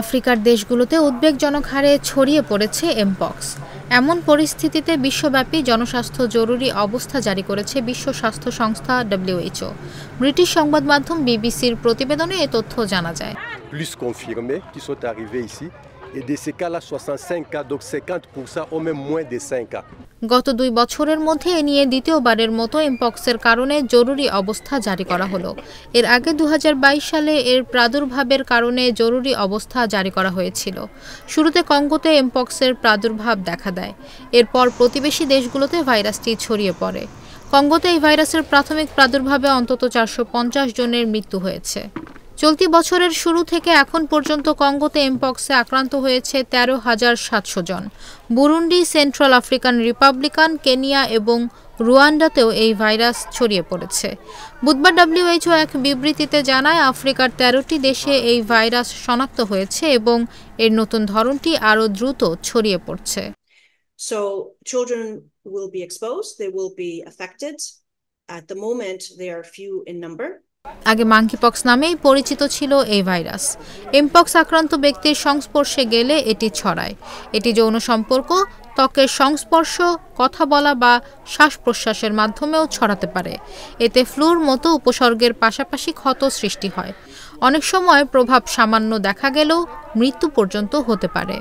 আফ্রিকার দেশগুলোতে উদ্বেগজনক হারে ছড়িয়ে পড়েছে এমপক্স এমন পরিস্থিতিতে বিশ্বব্যাপী জনস্বাস্থ্য জরুরি অবস্থা জারি করেছে বিশ্ব স্বাস্থ্য সংস্থা ডব্লিউএইচও ব্রিটিশ সংবাদ মাধ্যম বিবিসির প্রতিবেদনে এ তথ্য জানা যায়। Et de ces cas-là, 65 cas, donc 50% ou même moins de 5 cas. গত দুই বছরের মধ্যে এ নিয়ে দ্বিতীয়বারের মতো এমপক্সের কারণে জরুরি অবস্থা জারি করা হলো। এর আগে দু হাজার বাইশ সালে এর প্রাদুর্ভাবের কারণে জরুরি অবস্থা জারি করা হয়েছিল। শুরুতে কঙ্গোতে এমপক্সের প্রাদুর্ভাব দেখা দেয়। এরপর প্রতিবেশী দেশগুলোতে ভাইরাসটি ছড়িয়ে পড়ে। কঙ্গোতে এই ভাইরাসের প্রাথমিক প্রাদুর্ভাবে অন্তত চারশো পঞ্চাশ জনের মৃত্যু হয়েছে। চলতি বছরের শুরু থেকে এখন পর্যন্ত কঙ্গোতে এমপক্সে আক্রান্ত হয়েছে তেরো হাজার সাতশো জন Burundi Central African Republican Kenya এবং রুয়ান্ডাতেও এই ভাইরাস ছড়িয়ে পড়েছে বুধবার ডব্লিউএইচও এক বিবৃতিতে জানায় আফ্রিকার তেরোটি দেশে এই ভাইরাস শনাক্ত হয়েছে এবং এর নতুন ধরনটি আরও দ্রুত ছড়িয়ে পড়ছে So children will be exposed, they will be affected. At the moment, they are few in number. আগে মাঙ্কিপক্স নামেই পরিচিত ছিল এই ভাইরাস। এমপক্স আক্রান্ত ব্যক্তির সংস্পর্শে গেলে এটি ছড়ায়। এটি যৌন সম্পর্ক, ত্বকের সংস্পর্শ, কথা বলা বা শ্বাস প্রশ্বাসের মাধ্যমেও ছড়াতে পারে। এতে ফ্লুর মতো উপসর্গের পাশাপাশি ক্ষত সৃষ্টি হয়। অনেক সময় প্রভাব সামান্য দেখা গেলেও মৃত্যু পর্যন্ত হতে পারে।